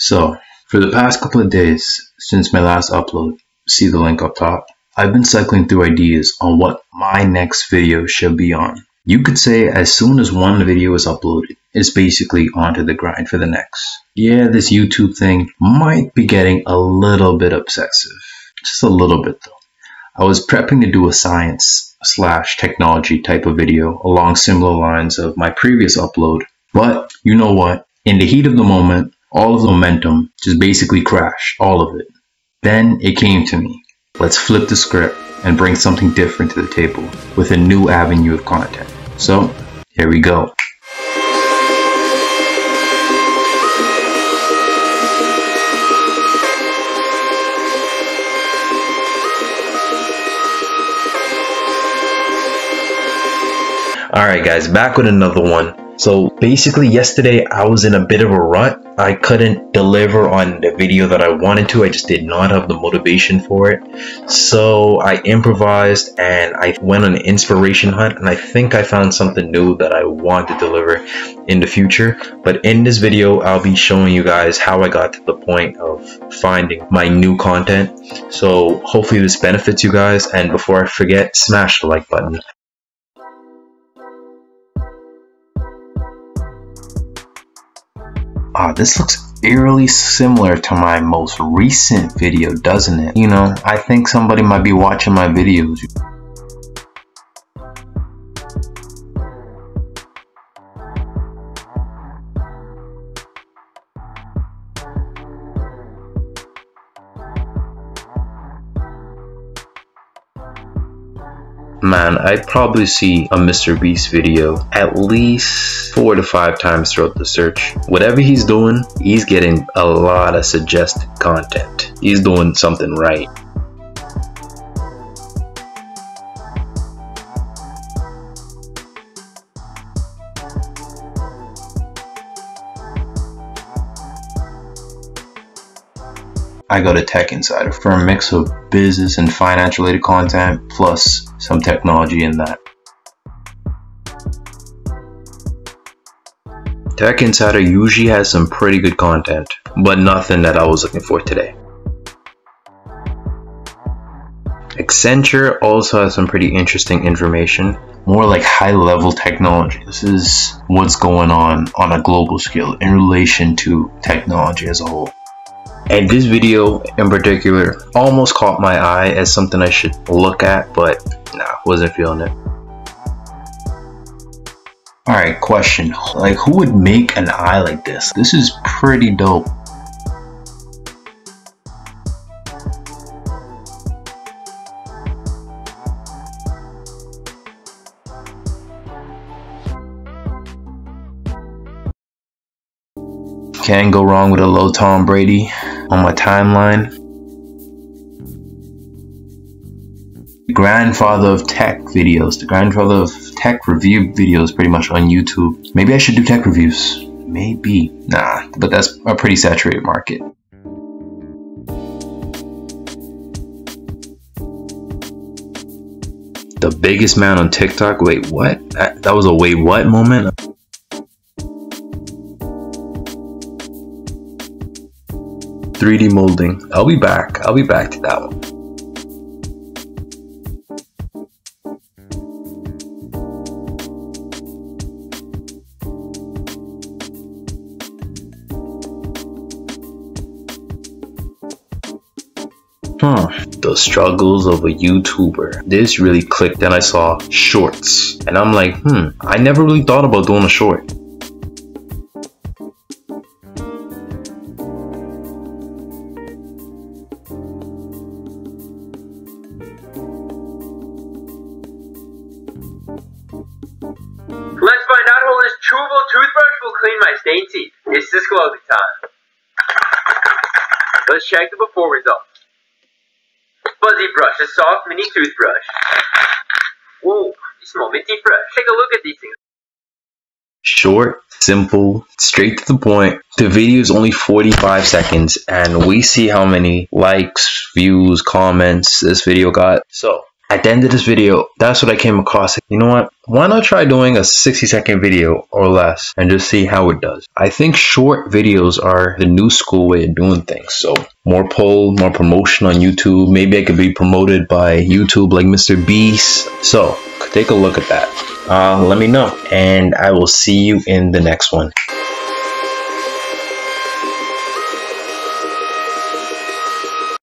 So, for the past couple of days since my last upload, see the link up top, I've been cycling through ideas on what my next video should be on. You could say as soon as one video is uploaded, it's basically onto the grind for the next. Yeah, this YouTube thing might be getting a little bit obsessive. Just a little bit though. I was prepping to do a science slash technology type of video along similar lines of my previous upload, but you know what? In the heat of the moment, all of the momentum just basically crashed, all of it. Then it came to me. Let's flip the script and bring something different to the table with a new avenue of content. So, here we go. Alright guys, back with another one. So basically yesterday I was in a bit of a rut. I couldn't deliver on the video that I wanted to. I just did not have the motivation for it. So I improvised and I went on an inspiration hunt and I think I found something new that I want to deliver in the future. But in this video I'll be showing you guys how I got to the point of finding my new content. So hopefully this benefits you guys and before I forget smash the like button. Ah, this looks eerily similar to my most recent video, doesn't it? You know, I think somebody might be watching my videos. Man, I probably see a Mr. Beast video at least four to five times throughout the search. Whatever he's doing, he's getting a lot of suggested content. He's doing something right. I go to Tech Insider for a mix of business and finance related content plus some technology in that. Tech Insider usually has some pretty good content, but nothing that I was looking for today. Accenture also has some pretty interesting information, more like high level technology. This is what's going on on a global scale in relation to technology as a whole. And this video in particular almost caught my eye as something I should look at, but nah, wasn't feeling it. Alright, question. Like, who would make an eye like this? This is pretty dope. Can't go wrong with a low Tom Brady on my timeline. The grandfather of tech videos, the grandfather of tech review videos pretty much on YouTube. Maybe I should do tech reviews. Maybe. Nah, but that's a pretty saturated market. The biggest man on TikTok? Wait, what? That, was a wait, what moment? 3D molding. I'll be back. I'll be back to that one. Huh. The struggles of a YouTuber. This really clicked and I saw shorts. And I'm like, hmm, I never really thought about doing a short. Let's check the before results. Fuzzy brush, a soft mini toothbrush. Ooh, small minty brush. Take a look at these things. Short, simple, straight to the point. The video is only 45 seconds and we see how many likes, views, comments this video got. So, at the end of this video, that's what I came across. You know what? Why not try doing a 60 second video or less and just see how it does? I think short videos are the new school way of doing things. So more pull, more promotion on YouTube. Maybe I could be promoted by YouTube like Mr. Beast. So take a look at that. Uh, let me know and I will see you in the next one.